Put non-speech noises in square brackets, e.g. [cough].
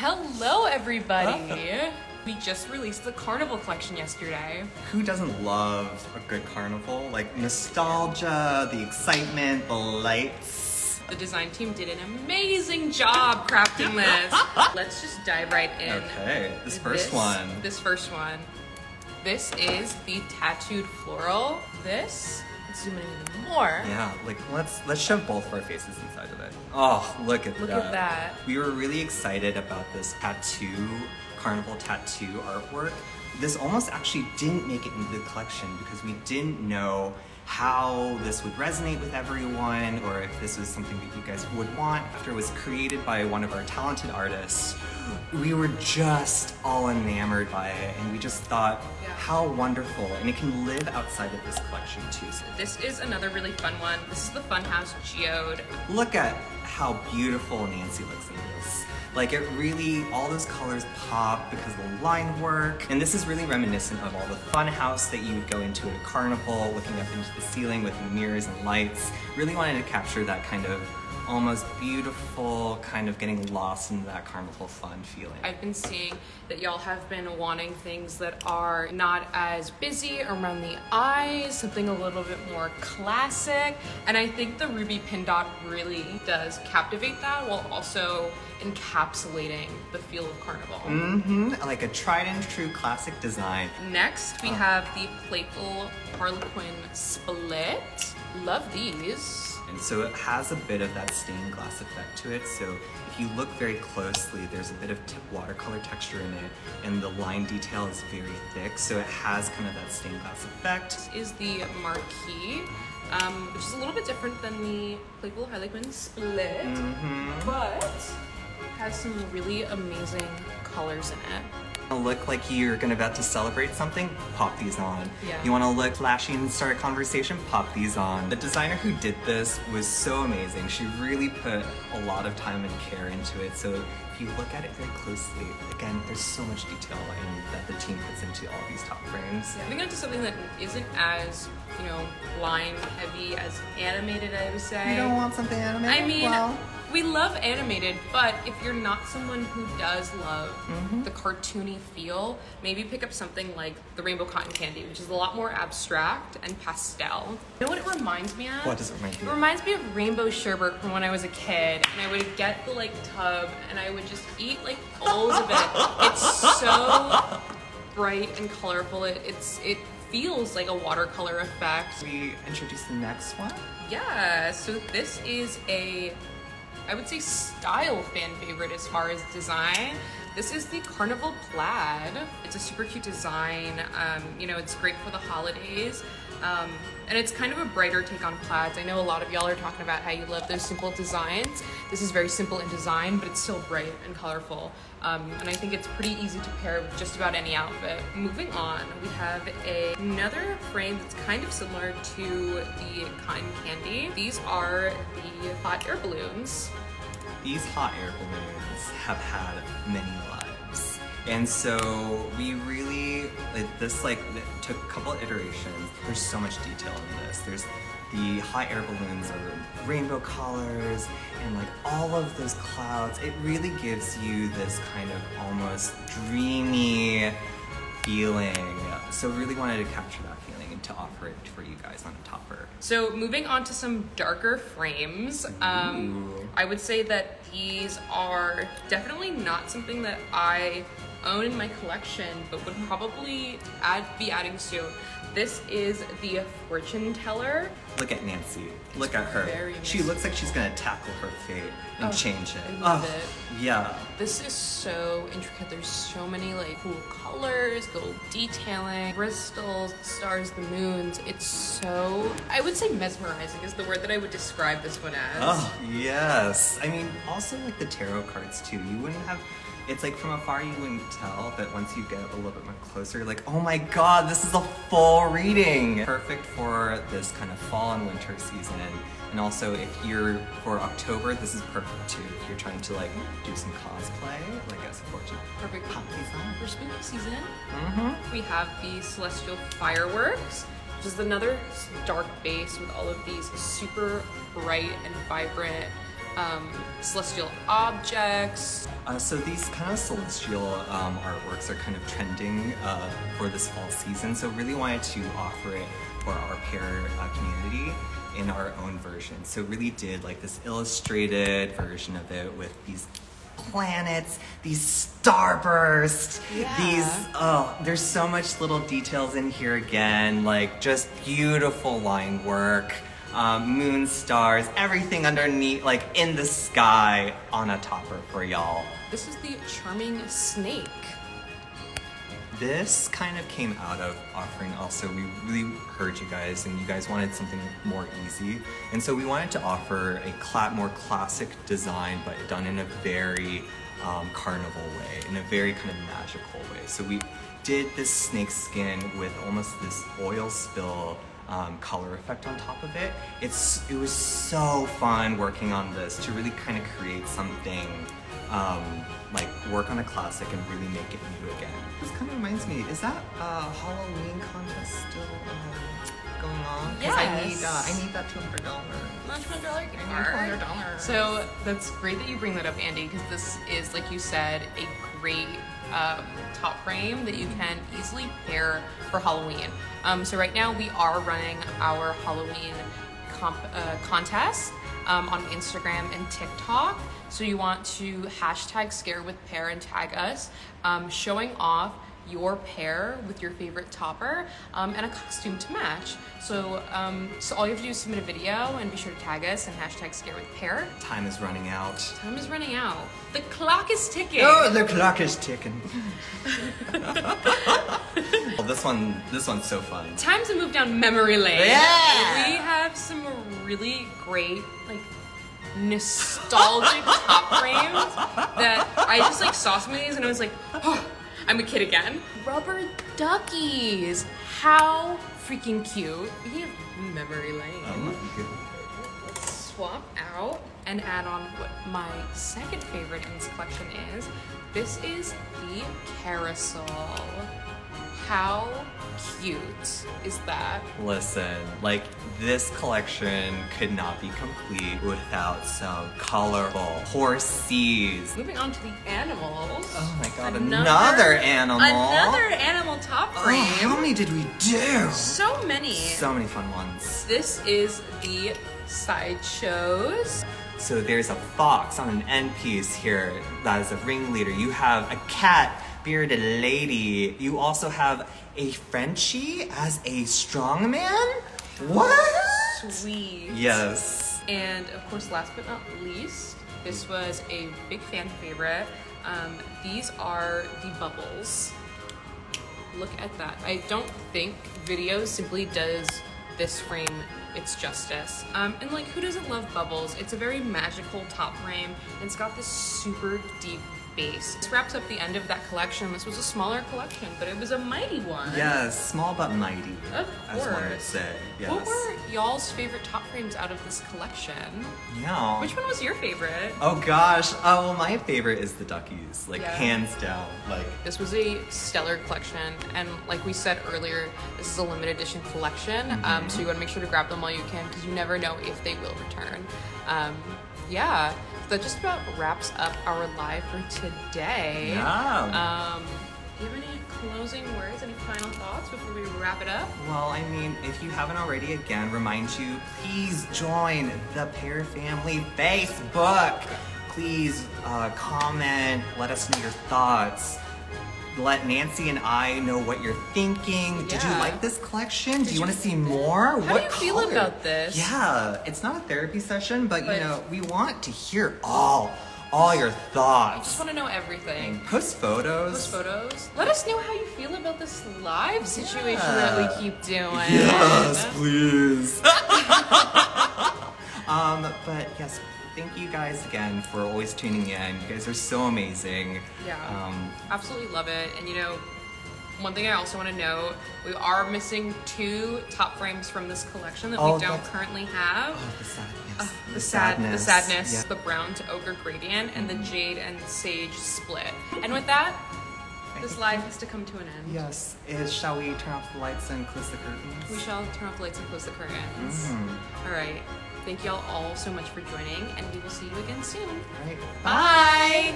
Hello, everybody. we just released the Carnival collection yesterday. Who doesn't love a good carnival? Like nostalgia, the excitement, the lights. The design team did an amazing job crafting this. [laughs] Let's just dive right in. Okay, this first This- one. This first one. This is the tattooed floral. This, zoom in even more. Yeah, like let's let's shove both of our faces inside of it. Oh, look at Look that. at that. We were really excited about this tattoo, carnival tattoo artwork. This almost actually didn't make it into the collection because we didn't know how this would resonate with everyone or if this was something that you guys would want. After it was created by one of our talented artists, we were just all enamored by it and we just thought Yeah. how wonderful and it can live outside of this collection too. So This is another really fun one. This is the Funhouse Geode. Look at how beautiful Nancy looks in this. Like it really, all those colors pop because of the line work. And this is really reminiscent of all the fun house that you would go into at a carnival, looking up into the ceiling with mirrors and lights. Really wanted to capture that kind of almost beautiful, kind of getting lost in that carnival fun feeling. I've been seeing that y'all have been wanting things that are not as busy around the eyes, something a little bit more classic. And I think the ruby pin dot really does captivate that while also encapsulating the feel of carnival. Mm-hmm, like a tried and true classic design. Next, we have the playful Harlequin split. Love these. And so it has a bit of that stained glass effect to it. So if you look very closely, there's a bit of watercolor texture in it, and the line detail is very thick. So it has kind of that stained glass effect. This is the marquee, um, which is a little bit different than the playful Harlequin split. Mm-hmm. but has some really amazing colors in it. Look like you're gonna about to celebrate something, pop these on. Yeah. You wanna look flashy and start a conversation, pop these on. The designer who did this was so amazing. She really put a lot of time and care into it. So if you look at it very closely, again, there's so much detail in, that the team puts into all these top frames. Moving on to something that isn't as, you know, line heavy as animated, I would say. You don't want something animated? I mean, Well, we love animated, but if you're not someone who does love Mm-hmm. the cartoony feel, maybe pick up something like the Rainbow Cotton Candy, which is a lot more abstract and pastel. You know what it reminds me of? What does it remind you It reminds me of rainbow sherbet from when I was a kid, and I would get the like tub, and I would just eat like bowls of it. It's so bright and colorful. It, it's it feels like a watercolor effect. we introduce the next one. Yeah, so this is a, I would say, style fan favorite as far as design. This is the Carnival Plaid. It's a super cute design. Um, you know, it's great for the holidays. Um, and it's kind of a brighter take on plaids. I know a lot of y'all are talking about how you love those simple designs. This is very simple in design, but it's still bright and colorful. Um, and I think it's pretty easy to pair with just about any outfit. Moving on, we have a, another frame that's kind of similar to the cotton candy. These are the hot air balloons. These hot air balloons have had many lives. And so we really, like, this like took a couple iterations. There's so much detail in this. There's the hot air balloons are rainbow colors and like all of those clouds. It really gives you this kind of almost dreamy feeling. So really wanted to capture that feeling and to offer it for you guys on a topper. So moving on to some darker frames, um, I would say that these are definitely not something that I own in my collection, but would probably add be adding soon. This is the fortune teller. Look at Nancy. Look at her. She looks like she's gonna tackle her fate and Oh, change it. I love Oh, it. Yeah. This is so intricate. There's so many like cool colors, gold detailing, crystals, stars, the moons. It's so I would say mesmerizing is the word that I would describe this one as. Oh yes. I mean, also like the tarot cards too. You wouldn't have. It's like from afar you wouldn't tell, but once you get a little bit more closer, you're like, oh my god, this is a full reading. Perfect for this kind of fall and winter season. And also, if you're for October, this is perfect too. If you're trying to like do some cosplay, like as a fortune. Perfect for spooky season. Mm-hmm. We have the Celestial Fireworks, which is another dark base with all of these super bright and vibrant um, celestial objects. Uh, so these kind of celestial um, artworks are kind of trending uh, for this fall season. So really wanted to offer it for our pair uh, community in our own version. So really did like this illustrated version of it with these planets, these starbursts, Yeah. these oh, there's so much little details in here again, like just beautiful line work. Um, moon stars, everything underneath, like in the sky on a topper for y'all. This is the charming snake. This kind of came out of offering also, we really heard you guys and you guys wanted something more easy. And so we wanted to offer a cla- more classic design, but done in a very um, carnival way, in a very kind of magical way. So we did this snake skin with almost this oil spill um, color effect on top of it. It's It was so fun working on this to really kind of create something um, like work on a classic and really make it new again. This kind of reminds me, is that uh, Halloween contest still um, going on? 'Cause I need, uh, I Yes. need that two hundred dollars. Much one dollar gift I need card. $100. So that's great that you bring that up, Andy, because this is, like you said, a great um, top frame that you can easily pair for Halloween. Um, so right now we are running our Halloween comp- uh, contest um, on Instagram and TikTok. So you want to hashtag scare with pair and tag us, um, showing off your pair with your favorite topper um, and a costume to match. So, um, so all you have to do is submit a video and be sure to tag us and hashtag scare with pair. Time is running out. Time is running out. The clock is ticking. Oh, the clock is ticking. [laughs] well, this one, this one's so fun. Time to move down memory lane. Yeah. We have some really great, like, nostalgic top frames that I just like saw some of these and I was like, oh, I'm a kid again. Rubber duckies. How freaking cute. We have memory lane. Oh. Let's swap out and add on what my second favorite in this collection is. This is the carousel. How cute is that? Listen, like this collection could not be complete without some colorful horses. Moving on to the animals. Oh my god, another animal. Another animal top Oh, frame. how many did we do? So many. So many fun ones. this is the sideshows. So there's a fox on an end piece here that is a ringleader. You have a cat, bearded lady. You also have a Frenchie as a strongman? What? Sweet. Yes. And of course, last but not least, this was a big fan favorite. Um, these are the bubbles. Look at that. I don't think video simply does this frame its justice. Um, and like, who doesn't love bubbles? It's a very magical top frame, and it's got this super deep base. This wraps up the end of that collection. This was a smaller collection, but it was a mighty one. Yes, small but mighty. Of As one would course. say. Yes. What were y'all's favorite top frames out of this collection? Yeah. Which one was your favorite? Oh gosh. Oh, my favorite is the duckies. Like Yeah. hands down. Like This was a stellar collection, and like we said earlier, this is a limited edition collection. Um, so you want to make sure to grab them while you can, because you never know if they will return. Um, yeah, that just about wraps up our live for today. yeah. Um, do you have any closing words, any final thoughts before we wrap it up? Well, I mean, if you haven't already, again, remind you, please join the Pair Family Facebook. Please uh, comment, let us know your thoughts. Let Nancy and I know what you're thinking. Did you like this collection? Do you you- want to see more? How do you feel about this? Yeah, it's not a therapy session, but, But- you know, we want to hear all, all your thoughts. I just want to know everything. Post photos. Post photos. Let us know how you feel about this live situation Yeah. that we keep doing. Yes, [laughs] please. [laughs] um, but yes, thank you guys again for always tuning in. You guys are so amazing. Yeah. Um, Absolutely love it. And you know, one thing I also want to note, we are missing two top frames from this collection that Oh, we don't currently have. oh, the sadness. The sad, the sadness, Yeah. Mm-hmm. the brown to ochre gradient, and the jade and sage split. And with that, this live has to come to an end. Yes. Is shall we turn off the lights and close the curtains? We shall turn off the lights and close the curtains. Mhm. All right. Thank y'all all so much for joining, and we will see you again soon. Right. Bye.